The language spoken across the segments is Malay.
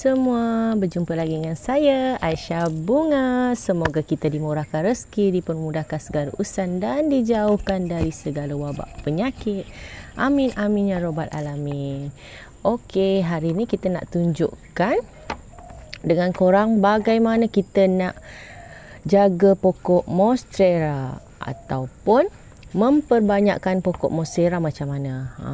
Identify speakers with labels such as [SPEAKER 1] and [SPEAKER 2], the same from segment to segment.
[SPEAKER 1] Semua. Berjumpa lagi dengan saya Aisyah Bunga. Semoga kita dimurahkan rezeki, dipermudahkan segala urusan dan dijauhkan dari segala wabak penyakit. Amin amin ya robbal alamin. Okey, hari ini kita nak tunjukkan dengan korang bagaimana kita nak jaga pokok monstera ataupun memperbanyakkan pokok monstera macam mana. Ha,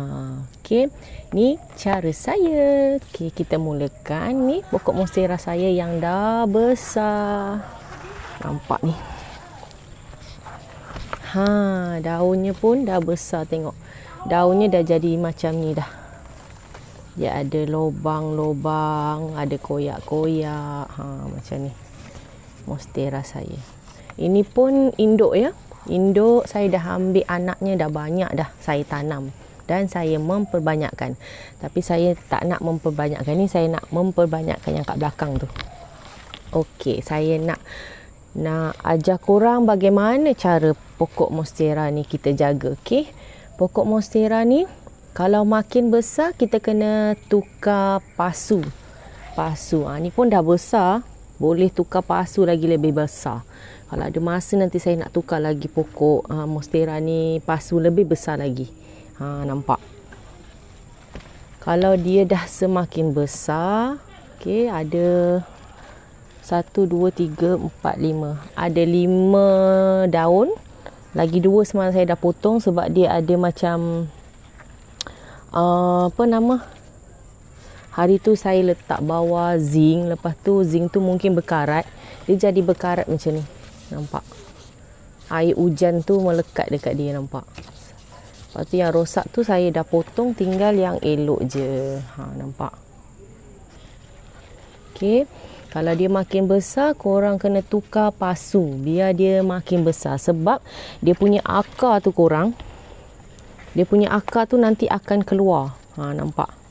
[SPEAKER 1] okey. Ni cara saya. Okey, kita mulakan ni pokok monstera saya yang dah besar. Nampak ni. Ha, daunnya pun dah besar tengok. Daunnya dah jadi macam ni dah. Dia ada lubang-lubang, ada koyak-koyak. Ha, macam ni. Monstera saya. Ini pun induk ya induk saya dah ambil anaknya dah banyak dah saya tanam dan saya memperbanyakkan. Tapi saya tak nak memperbanyakkan ni saya nak memperbanyakkan yang kat belakang tu. Okey saya nak nak ajar korang bagaimana cara pokok monstera ni kita jaga okey? Pokok monstera ni kalau makin besar kita kena tukar pasu. Pasu ha, ni pun dah besar boleh tukar pasu lagi lebih besar kalau ada masa nanti saya nak tukar lagi pokok uh, monstera ni pasu lebih besar lagi. Ha nampak. Kalau dia dah semakin besar, okey ada 1 2 3 4 5. Ada 5 daun. Lagi dua semalam saya dah potong sebab dia ada macam uh, apa nama? Hari tu saya letak bawah zinc, lepas tu zinc tu mungkin berkarat. Dia jadi berkarat macam ni. Nampak? Air hujan tu melekat dekat dia nampak. Lepas tu yang rosak tu saya dah potong tinggal yang elok je. Ha nampak. Okey. Kalau dia makin besar, korang kena tukar pasu biar dia makin besar sebab dia punya akar tu korang dia punya akar tu nanti akan keluar. Ha nampak.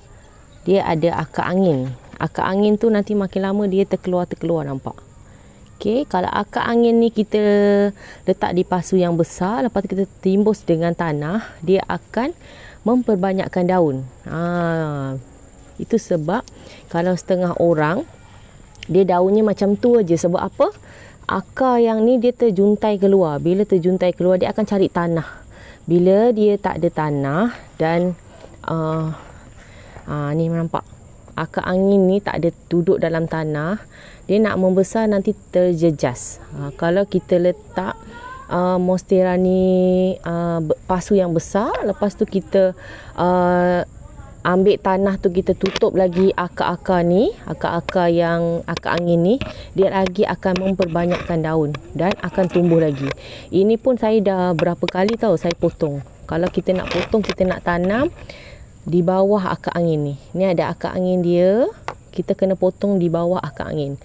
[SPEAKER 1] Dia ada akar angin. Akar angin tu nanti makin lama dia terkeluar terkeluar nampak. Okey, kalau akar angin ni kita letak di pasu yang besar, lepas tu kita timbus dengan tanah, dia akan memperbanyakkan daun. Ha, itu sebab kalau setengah orang dia daunnya macam tu aja sebab apa? Akar yang ni dia terjuntai keluar. Bila terjuntai keluar dia akan cari tanah. Bila dia tak ada tanah dan uh, uh, ni nampak. Akar angin ni tak ada duduk dalam tanah. Dia nak membesar nanti terjejas. Ha, kalau kita letak uh, monstera ni uh, pasu yang besar lepas tu kita uh, ambil tanah tu kita tutup lagi akar-akar ni akar-akar yang akar angin ni dia lagi akan memperbanyakkan daun dan akan tumbuh lagi. Ini pun saya dah berapa kali tahu saya potong. Kalau kita nak potong kita nak tanam di bawah akar angin ni. Ni ada akar angin dia. Kita kena potong di bawah akar angin.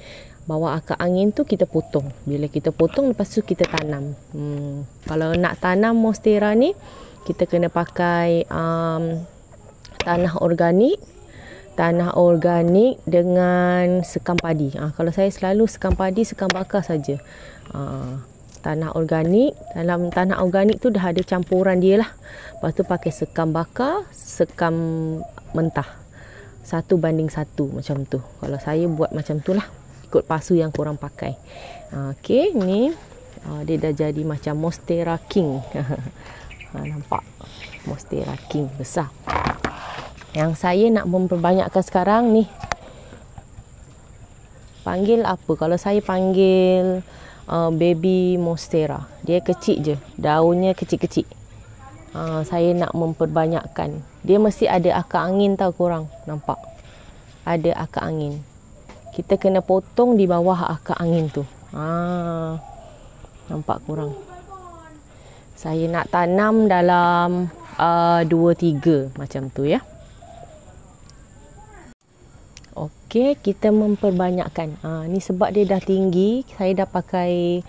[SPEAKER 1] Bawah akar angin tu kita potong. Bila kita potong lepas tu kita tanam. Hmm. Kalau nak tanam monstera ni kita kena pakai um, tanah organik. Tanah organik dengan sekam padi. Ha, kalau saya selalu sekam padi, sekam bakar saja. Ha, tanah organik. Dalam tanah organik tu dah ada campuran dia lah. Lepas tu pakai sekam bakar sekam mentah. Satu banding satu macam tu. Kalau saya buat macam tu lah. Ikut pasu yang korang pakai. Ah, ok ni. Ah, dia dah jadi macam monstera king. Ha, nampak? Monstera king besar. Yang saya nak memperbanyakkan sekarang ni. Panggil apa? Kalau saya panggil uh, baby monstera. Dia kecil je. Daunnya kecil-kecil. Uh, saya nak memperbanyakkan. Dia mesti ada akar angin tau korang. Nampak? Ada akar angin. Kita kena potong di bawah akar angin tu. Uh, nampak korang? Saya nak tanam dalam uh, dua tiga macam tu ya. Okey, kita memperbanyakkan. Ha, ni sebab dia dah tinggi, saya dah pakai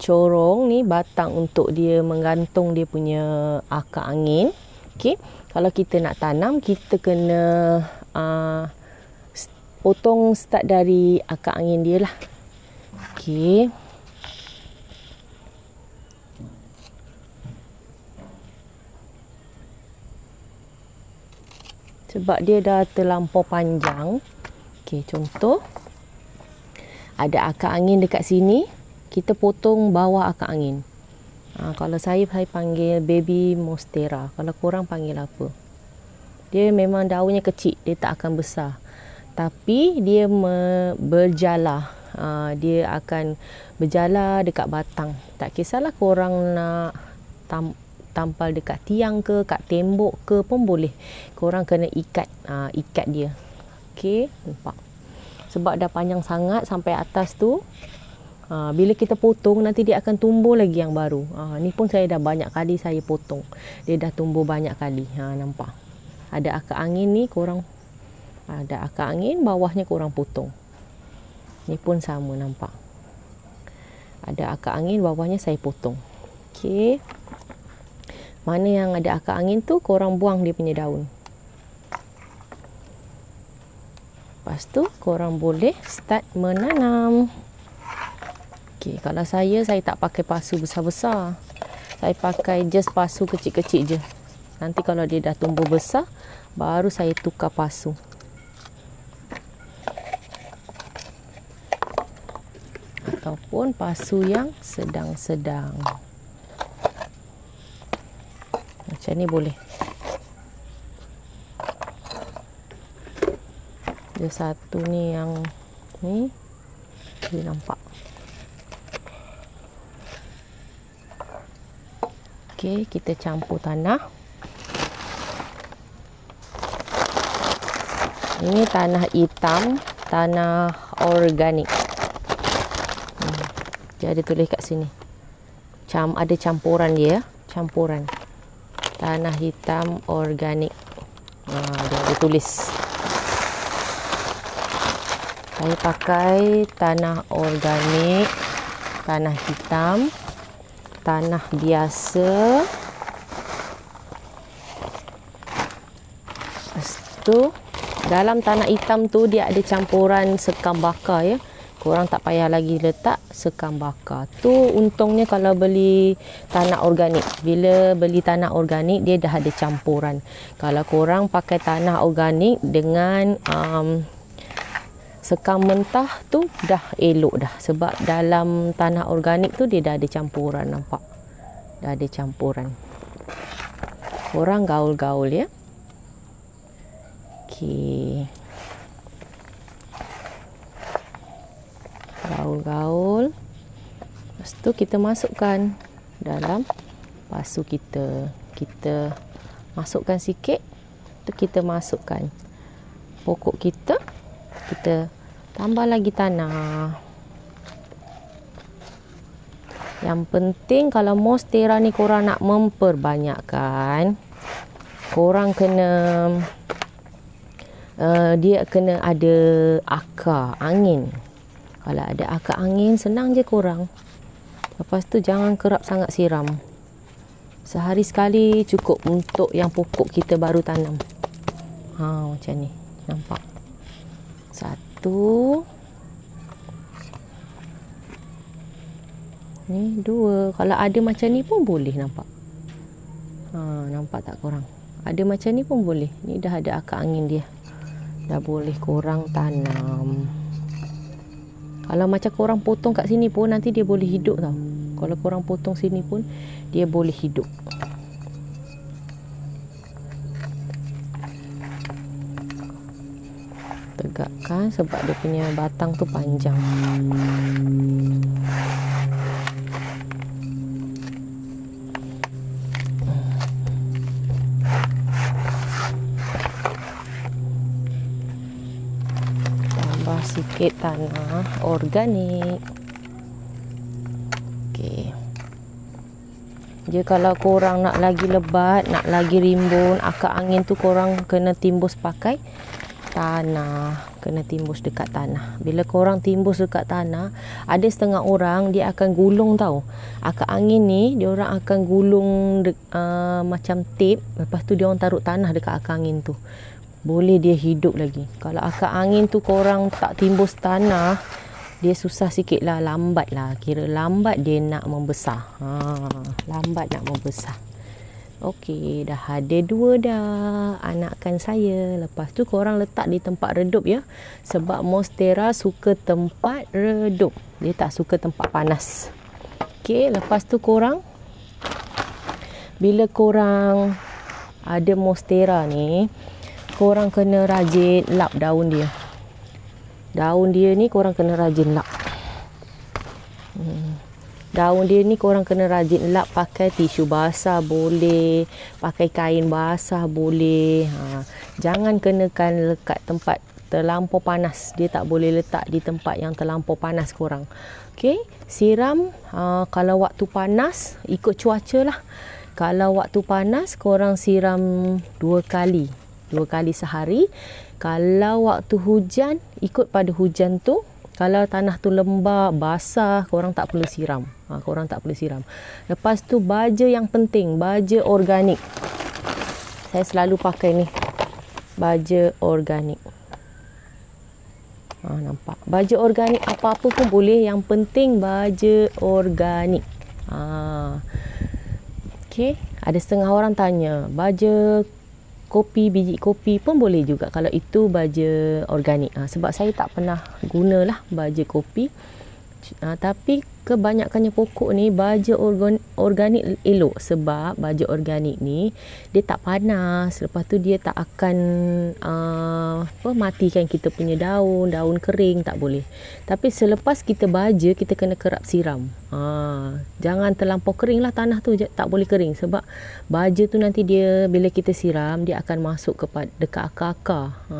[SPEAKER 1] corong ni batang untuk dia menggantung dia punya akar angin. Okey, kalau kita nak tanam, kita kena uh, potong start dari akar angin dia lah. Okey. Sebab dia dah terlampau panjang, Okey, contoh ada akar angin dekat sini, kita potong bawah akar angin. Ha, kalau saya saya panggil baby monstera. Kalau korang panggil apa? Dia memang daunnya kecil, dia tak akan besar. Tapi dia me. Ha, dia akan berjala dekat batang. Tak kisahlah korang nak tam, tampal dekat tiang ke, kat tembok ke pun boleh. Korang kena ikat, ha, ikat dia. Okey, nampak. Sebab dah panjang sangat sampai atas tu, Ha, bila kita potong nanti dia akan tumbuh lagi yang baru. Ha, ni pun saya dah banyak kali saya potong. Dia dah tumbuh banyak kali. Ha, nampak. Ada akar angin ni korang ada akar angin bawahnya korang potong. Ni pun sama nampak. Ada akar angin bawahnya saya potong. Okey. Mana yang ada akar angin tu korang buang dia punya daun. Lepas tu korang boleh start menanam. Okey, kalau saya saya tak pakai pasu besar-besar. Saya pakai just pasu kecil-kecil je. Nanti kalau dia dah tumbuh besar, baru saya tukar pasu. Ataupun pasu yang sedang-sedang. Macam ni boleh. Dia satu ni yang ni. Dia nampak. Okey, kita campur tanah. Ini tanah hitam, tanah organik. Hmm. Dia ada tulis kat sini. Cam ada campuran dia, campuran. Tanah hitam organik. Ha, dia ada tulis. Saya pakai tanah organik, tanah hitam tanah biasa. Lepas tu, dalam tanah hitam tu dia ada campuran sekam bakar ya. Korang tak payah lagi letak sekam bakar. Tu untungnya kalau beli tanah organik. Bila beli tanah organik dia dah ada campuran. Kalau korang pakai tanah organik dengan um, sekam mentah tu dah elok dah. Sebab dalam tanah organik tu dia dah ada campuran nampak? Dah ada campuran. Orang gaul-gaul ya? Okey. Gaul-gaul. Lepas tu kita masukkan dalam pasu kita. Kita masukkan sikit tu kita masukkan pokok kita. Kita tambah lagi tanah. Yang penting kalau monstera ni korang nak memperbanyakkan korang kena uh, dia kena ada akar angin. Kalau ada akar angin senang je korang. Lepas tu jangan kerap sangat siram. Sehari sekali cukup untuk yang pokok kita baru tanam. Ha macam ni. Nampak? Satu. Ni dua. Kalau ada macam ni pun boleh nampak. Ha, nampak tak korang? Ada macam ni pun boleh. Ni dah ada akar angin dia. Dah boleh korang tanam. Kalau macam korang potong kat sini pun nanti dia boleh hidup tau. Kalau korang potong sini pun dia boleh hidup. Tegakkan sebab dia punya batang tu panjang. Tambah sikit tanah organik. Dia kalau korang nak lagi lebat, nak lagi rimbun, akar angin tu korang kena timbus pakai tanah kena timbus dekat tanah. Bila korang timbus dekat tanah ada setengah orang dia akan gulung tau. Akar angin ni dia orang akan gulung de, uh, macam tape. Lepas tu dia orang taruh tanah dekat akar angin tu. Boleh dia hidup lagi. Kalau akar angin tu korang tak timbus tanah dia susah sikit lah lambat lah. Kira lambat dia nak membesar. Ha, lambat nak membesar Okey, dah ada dua dah anakan saya. Lepas tu korang letak di tempat redup ya. Sebab monstera suka tempat redup. Dia tak suka tempat panas. Okey, lepas tu korang bila korang ada monstera ni, korang kena rajin lap daun dia. Daun dia ni korang kena rajin lap. Hmm daun dia ni korang kena rajin lap pakai tisu basah boleh pakai kain basah boleh. Ha. jangan kenakan lekat tempat terlampau panas. Dia tak boleh letak di tempat yang terlampau panas korang. Okey, siram ha, kalau waktu panas ikut cuaca lah. Kalau waktu panas korang siram dua kali. Dua kali sehari. Kalau waktu hujan ikut pada hujan tu kalau tanah tu lembab, basah, korang tak perlu siram. Ha, korang tak perlu siram. Lepas tu baja yang penting, baja organik. Saya selalu pakai ni. Baja organik. Ha, nampak. Baja organik apa-apa pun boleh. Yang penting baja organik. Ha. Okay. Ada setengah orang tanya, baja kopi, biji kopi pun boleh juga kalau itu baja organik. Ha, sebab saya tak pernah gunalah baja kopi. Ha, tapi kebanyakannya pokok ni baja organ, organik elok sebab baja organik ni dia tak panas. Lepas tu dia tak akan uh, apa matikan kita punya daun daun kering tak boleh. Tapi selepas kita baja kita kena kerap siram. Ha, jangan terlampau kering lah tanah tu tak boleh kering sebab baja tu nanti dia bila kita siram dia akan masuk kepada dekat akar-akar. Ha,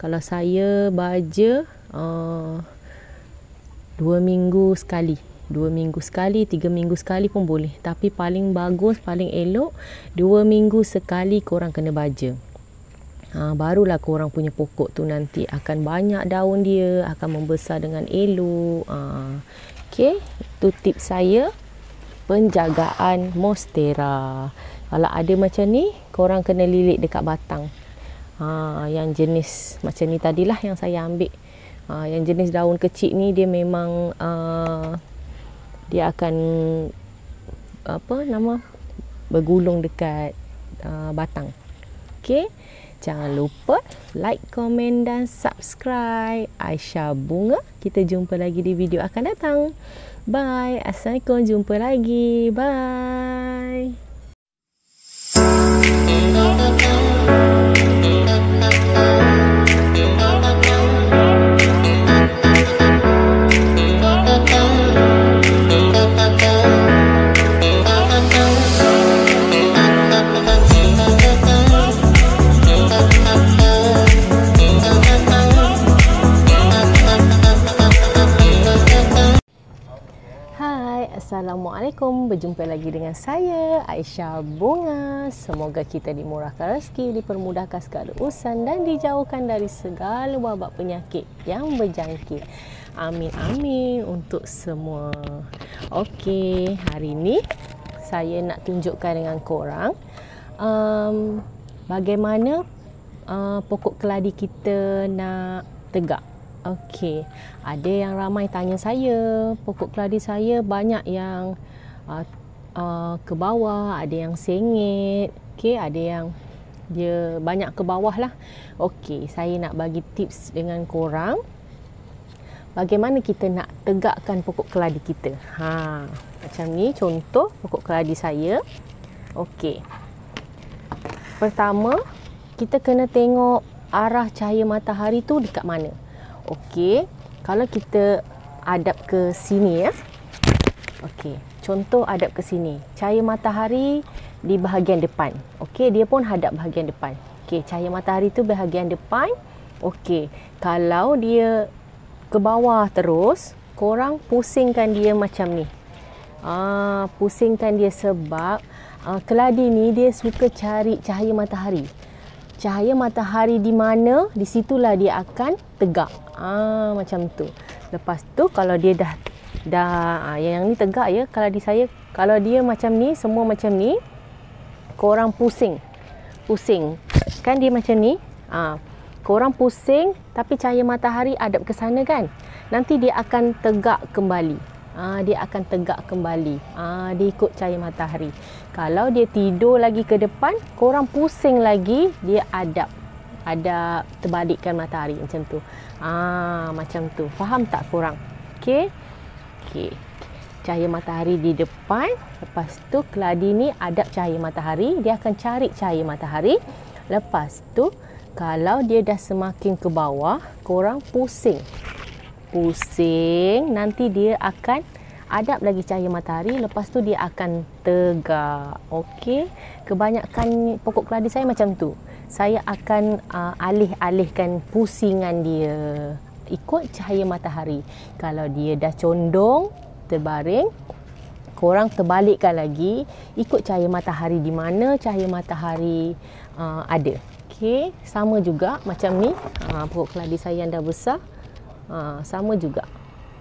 [SPEAKER 1] kalau saya baja uh, dua minggu sekali. Dua minggu sekali tiga minggu sekali pun boleh. Tapi paling bagus paling elok dua minggu sekali korang kena baja. Ha, barulah korang punya pokok tu nanti akan banyak daun dia akan membesar dengan elok. Ha, ok itu tips saya penjagaan monstera kalau ada macam ni korang kena lilit dekat batang. Ha, yang jenis macam ni tadilah yang saya ambil Uh, yang jenis daun kecil ni dia memang uh, dia akan apa nama bergulung dekat uh, batang. Okey. Jangan lupa like, komen dan subscribe. Aisyah Bunga. Kita jumpa lagi di video akan datang. Bye. Assalamualaikum. Jumpa lagi. Bye. Assalamualaikum, berjumpa lagi dengan saya Aisyah Bunga. Semoga kita dimurahkan rezeki, dipermudahkan segala urusan dan dijauhkan dari segala wabak penyakit yang berjangkit. Amin amin untuk semua. Okey, hari ini saya nak tunjukkan dengan korang um, bagaimana uh, pokok keladi kita nak tegak. Okey, ada yang ramai tanya saya, pokok keladi saya banyak yang uh, uh, ke bawah, ada yang sengit, okey, ada yang dia banyak ke bawah lah. Okey, saya nak bagi tips dengan korang bagaimana kita nak tegakkan pokok keladi kita. Ha, macam ni contoh pokok keladi saya. Okey. Pertama, kita kena tengok arah cahaya matahari tu dekat mana. Okey, kalau kita adap ke sini ya. Okey, contoh adap ke sini. Cahaya matahari di bahagian depan. Okey, dia pun hadap bahagian depan. Okey, cahaya matahari tu bahagian depan. Okey, kalau dia ke bawah terus, korang pusingkan dia macam ni. Ah, pusingkan dia sebab ah, keladi ni dia suka cari cahaya matahari cahaya matahari di mana di situlah dia akan tegak ah macam tu lepas tu kalau dia dah dah ah, yang ni tegak ya kalau di saya kalau dia macam ni semua macam ni korang pusing pusing kan dia macam ni ah korang pusing tapi cahaya matahari adap ke sana kan nanti dia akan tegak kembali uh, dia akan tegak kembali. Uh, dia ikut cahaya matahari. Kalau dia tidur lagi ke depan, korang pusing lagi, dia adap. Ada terbalikkan matahari macam tu. Ah, macam tu. Faham tak korang? Okey. Okey. Cahaya matahari di depan, lepas tu keladi ni adap cahaya matahari, dia akan cari cahaya matahari. Lepas tu kalau dia dah semakin ke bawah, korang pusing. Pusing, nanti dia akan adap lagi cahaya matahari, lepas tu dia akan tegak. Okey. Kebanyakan pokok keladi saya macam tu. Saya akan uh, alih-alihkan pusingan dia ikut cahaya matahari. Kalau dia dah condong, terbaring, korang terbalikkan lagi ikut cahaya matahari di mana cahaya matahari uh, ada. Okey, sama juga macam ni. Ha, pokok keladi saya yang dah besar. Ha, sama juga.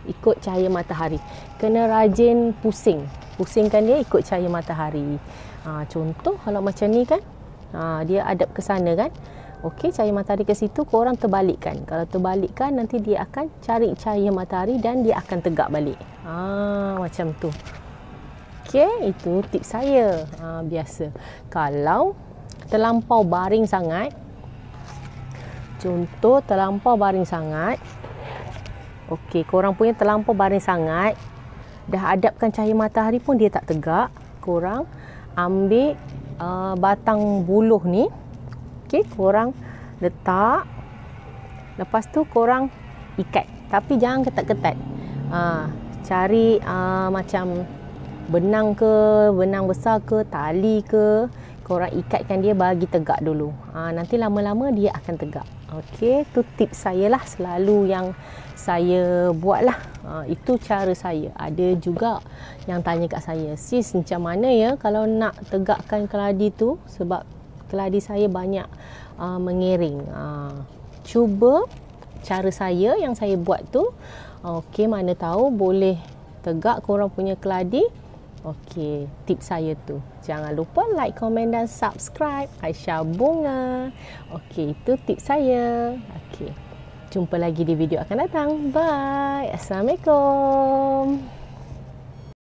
[SPEAKER 1] Ikut cahaya matahari. Kena rajin pusing. Pusingkan dia ikut cahaya matahari. Ha, contoh kalau macam ni kan. Ha, dia adap ke sana kan. Okey, cahaya matahari ke situ korang terbalikkan. Kalau terbalikkan nanti dia akan cari cahaya matahari dan dia akan tegak balik. Ha, macam tu. Okey, itu tips saya. Ha, biasa. Kalau terlampau baring sangat contoh terlampau baring sangat okey korang punya terlampau baring sangat dah hadapkan cahaya matahari pun dia tak tegak korang ambil uh, batang buluh ni okey korang letak lepas tu korang ikat tapi jangan ketat-ketat uh, cari uh, macam benang ke benang besar ke tali ke korang ikatkan dia bagi tegak dulu. Ha, nanti lama-lama dia akan tegak. Okey, tu tips saya lah selalu yang saya buat lah. Ha, itu cara saya. Ada juga yang tanya kat saya, sis macam mana ya kalau nak tegakkan keladi tu sebab keladi saya banyak uh, mengiring. Ha, cuba cara saya yang saya buat tu. Okey, mana tahu boleh tegak korang punya keladi Okey, tips saya tu. Jangan lupa like, komen dan subscribe Aisyah Bunga. Okey, itu tips saya. Okey. Jumpa lagi di video akan datang. Bye. Assalamualaikum.